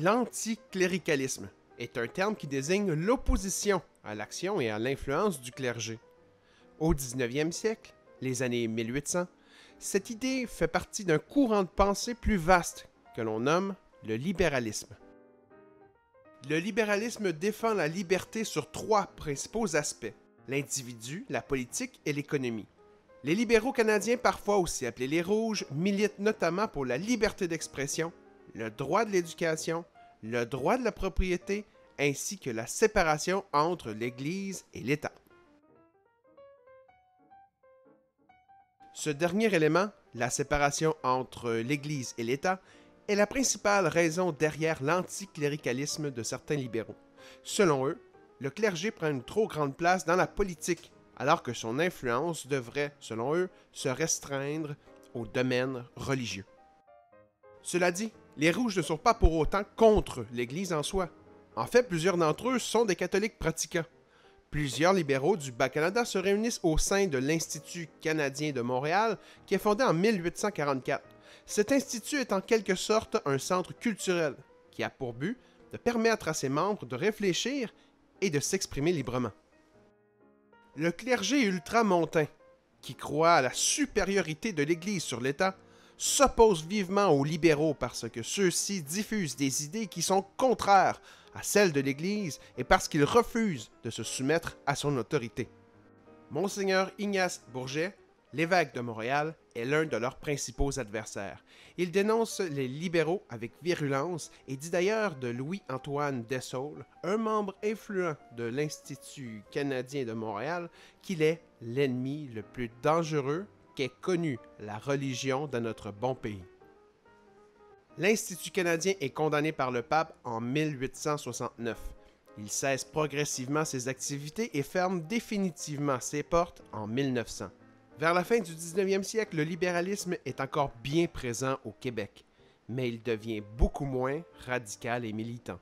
L'anticléricalisme est un terme qui désigne l'opposition à l'action et à l'influence du clergé. Au 19e siècle, les années 1800, cette idée fait partie d'un courant de pensée plus vaste que l'on nomme le libéralisme. Le libéralisme défend la liberté sur trois principaux aspects, l'individu, la politique et l'économie. Les libéraux canadiens, parfois aussi appelés les Rouges, militent notamment pour la liberté d'expression, le droit de l'éducation, le droit de la propriété, ainsi que la séparation entre l'Église et l'État. Ce dernier élément, la séparation entre l'Église et l'État, est la principale raison derrière l'anticléricalisme de certains libéraux. Selon eux, le clergé prend une trop grande place dans la politique, alors que son influence devrait, selon eux, se restreindre au domaine religieux. Cela dit, les Rouges ne sont pas pour autant contre l'Église en soi. En fait, plusieurs d'entre eux sont des catholiques pratiquants. Plusieurs libéraux du Bas-Canada se réunissent au sein de l'Institut canadien de Montréal, qui est fondé en 1844. Cet institut est en quelque sorte un centre culturel, qui a pour but de permettre à ses membres de réfléchir et de s'exprimer librement. Le clergé ultramontain, qui croit à la supériorité de l'Église sur l'État, s'oppose vivement aux libéraux parce que ceux-ci diffusent des idées qui sont contraires à celles de l'Église et parce qu'ils refusent de se soumettre à son autorité. Monseigneur Ignace Bourget, l'évêque de Montréal, est l'un de leurs principaux adversaires. Il dénonce les libéraux avec virulence et dit d'ailleurs de Louis-Antoine Dessaulles, un membre influent de l'Institut canadien de Montréal, qu'il est l'ennemi le plus dangereux qu'ait connu la religion de notre bon pays. L'Institut canadien est condamné par le pape en 1869. Il cesse progressivement ses activités et ferme définitivement ses portes en 1900. Vers la fin du 19e siècle, le libéralisme est encore bien présent au Québec, mais il devient beaucoup moins radical et militant.